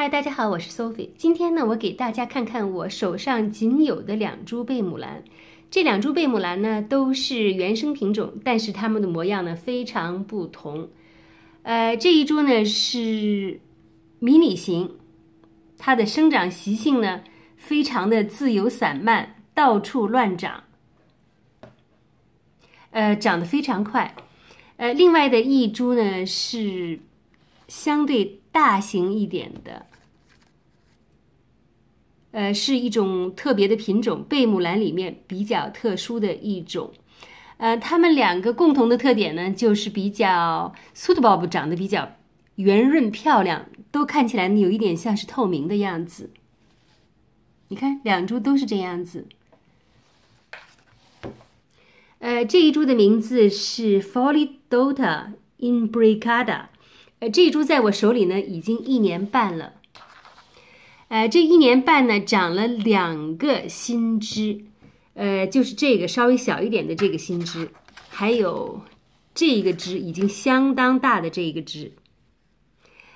嗨，大家好，我是 Sophie。今天呢，我给大家看看我手上仅有的两株贝母兰。这两株贝母兰呢，都是原生品种，但是它们的模样呢非常不同。呃，这一株呢是迷你型，它的生长习性呢非常的自由散漫，到处乱长，呃，长得非常快。呃，另外的一株呢是相对大型一点的。呃，是一种特别的品种，贝母兰里面比较特殊的一种。呃，它们两个共同的特点呢，就是比较 suitable，长得比较圆润漂亮，都看起来呢有一点像是透明的样子。你看，两株都是这样子。呃，这一株的名字是 Folidota imbricata，呃，这一株在我手里呢已经一年半了。呃，这一年半呢，长了两个新枝，呃，就是这个稍微小一点的这个新枝，还有这个枝已经相当大的这一个枝，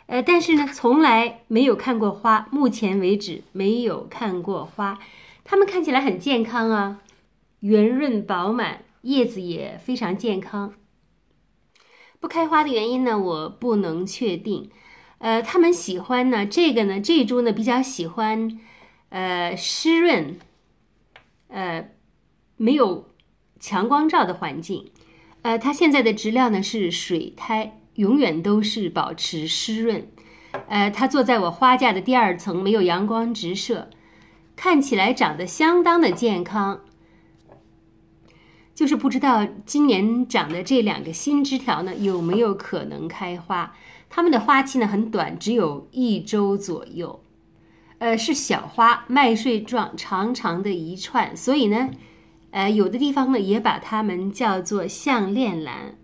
呃，但是呢，从来没有看过花，目前为止没有看过花。它们看起来很健康啊，圆润饱满，叶子也非常健康。不开花的原因呢，我不能确定。呃，他们喜欢呢，这个呢，这一株呢比较喜欢，呃，湿润，呃，没有强光照的环境。呃，它现在的植料呢是水苔，永远都是保持湿润。呃，它坐在我花架的第二层，没有阳光直射，看起来长得相当的健康。就是不知道今年长的这两个新枝条呢，有没有可能开花？它们的花期呢很短，只有一周左右，呃，是小花，麦穗状，长长的一串，所以呢，呃，有的地方呢也把它们叫做项链兰。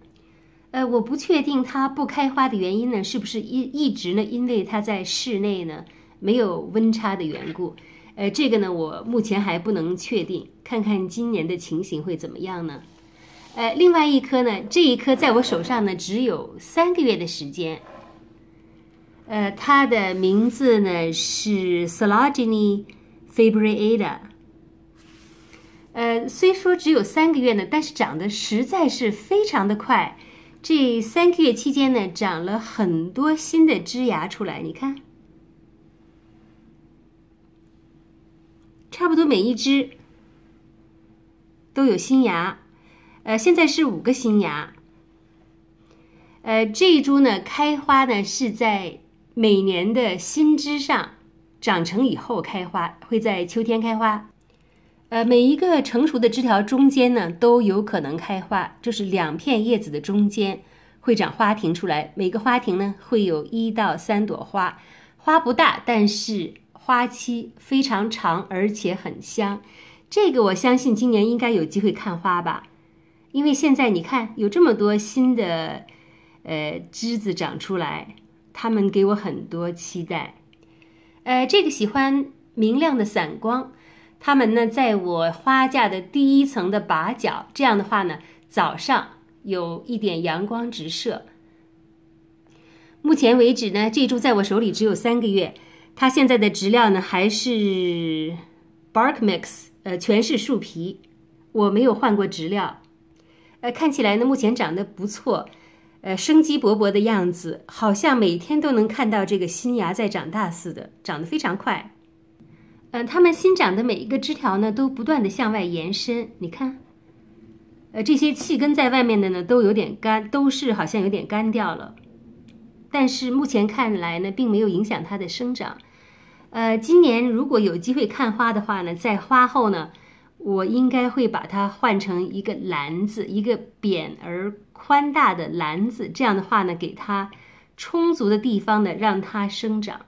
呃，我不确定它不开花的原因呢，是不是一一直呢，因为它在室内呢没有温差的缘故。呃，这个呢，我目前还不能确定，看看今年的情形会怎么样呢？呃，另外一颗呢，这一颗在我手上呢只有三个月的时间。呃，它的名字呢是 s l o g e n y fibreata。呃，虽说只有三个月呢，但是长得实在是非常的快。这三个月期间呢，长了很多新的枝芽出来。你看，差不多每一只都有新芽。呃，现在是五个新芽。呃，这一株呢，开花呢是在。每年的新枝上长成以后开花，会在秋天开花。呃，每一个成熟的枝条中间呢都有可能开花，就是两片叶子的中间会长花亭出来。每个花亭呢会有一到三朵花，花不大，但是花期非常长，而且很香。这个我相信今年应该有机会看花吧，因为现在你看有这么多新的呃枝子长出来。它们给我很多期待，呃，这个喜欢明亮的散光，它们呢在我花架的第一层的把角，这样的话呢，早上有一点阳光直射。目前为止呢，这株在我手里只有三个月，它现在的植料呢还是 bark mix，呃，全是树皮，我没有换过植料，呃，看起来呢目前长得不错。呃，生机勃勃的样子，好像每天都能看到这个新芽在长大似的，长得非常快。嗯，它们新长的每一个枝条呢，都不断的向外延伸。你看，呃，这些气根在外面的呢，都有点干，都是好像有点干掉了。但是目前看来呢，并没有影响它的生长。呃，今年如果有机会看花的话呢，在花后呢。我应该会把它换成一个篮子，一个扁而宽大的篮子。这样的话呢，给它充足的地方呢，让它生长。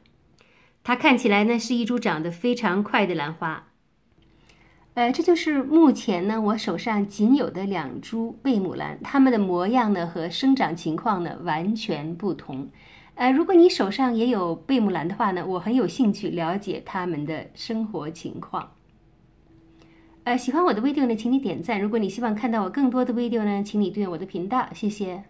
它看起来呢是一株长得非常快的兰花。呃，这就是目前呢我手上仅有的两株贝母兰，它们的模样呢和生长情况呢完全不同。呃，如果你手上也有贝母兰的话呢，我很有兴趣了解他们的生活情况。呃，喜欢我的 video 呢，请你点赞。如果你希望看到我更多的 video 呢，请你订阅我的频道，谢谢。